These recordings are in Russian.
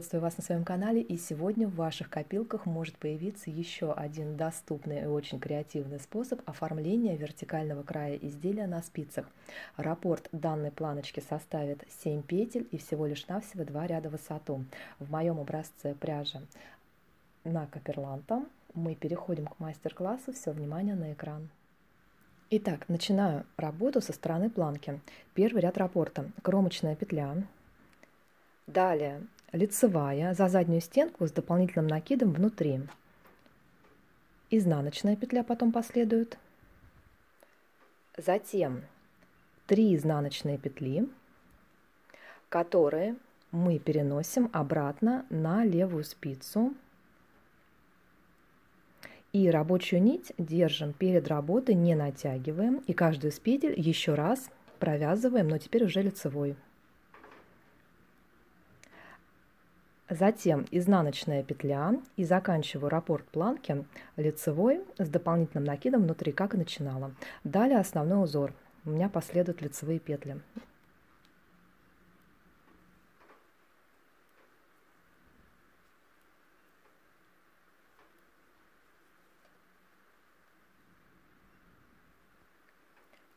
Приветствую вас на своем канале и сегодня в ваших копилках может появиться еще один доступный и очень креативный способ оформления вертикального края изделия на спицах. Раппорт данной планочки составит 7 петель и всего лишь навсего 2 ряда в высоту. В моем образце пряжи на каперланта мы переходим к мастер-классу, все внимание на экран. Итак, начинаю работу со стороны планки. Первый ряд раппорта. Кромочная петля, Далее лицевая за заднюю стенку с дополнительным накидом внутри. Изнаночная петля потом последует. Затем 3 изнаночные петли, которые мы переносим обратно на левую спицу. И рабочую нить держим перед работой, не натягиваем. И каждую из еще раз провязываем, но теперь уже лицевой. Затем изнаночная петля и заканчиваю раппорт планки лицевой с дополнительным накидом внутри, как и начинала. Далее основной узор. У меня последуют лицевые петли.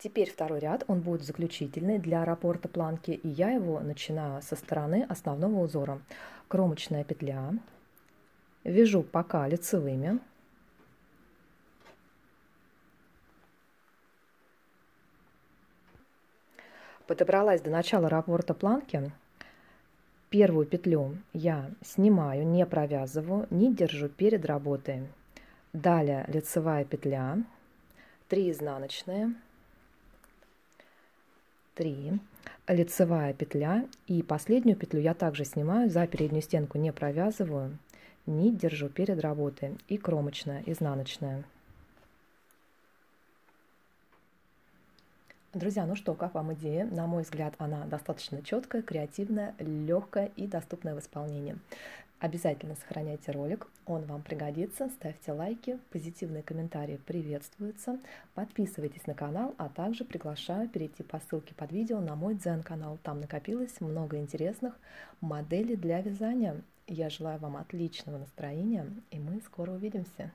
Теперь второй ряд, он будет заключительный для раппорта планки, и я его начинаю со стороны основного узора. Кромочная петля, вяжу пока лицевыми, подобралась до начала раппорта планки, первую петлю я снимаю, не провязываю, не держу перед работой. Далее лицевая петля, 3 изнаночные, 3 лицевая петля и последнюю петлю я также снимаю за переднюю стенку не провязываю нить держу перед работой и кромочная изнаночная Друзья, ну что, как вам идея? На мой взгляд, она достаточно четкая, креативная, легкая и доступная в исполнении. Обязательно сохраняйте ролик, он вам пригодится. Ставьте лайки, позитивные комментарии приветствуются. Подписывайтесь на канал, а также приглашаю перейти по ссылке под видео на мой дзен-канал. Там накопилось много интересных моделей для вязания. Я желаю вам отличного настроения, и мы скоро увидимся.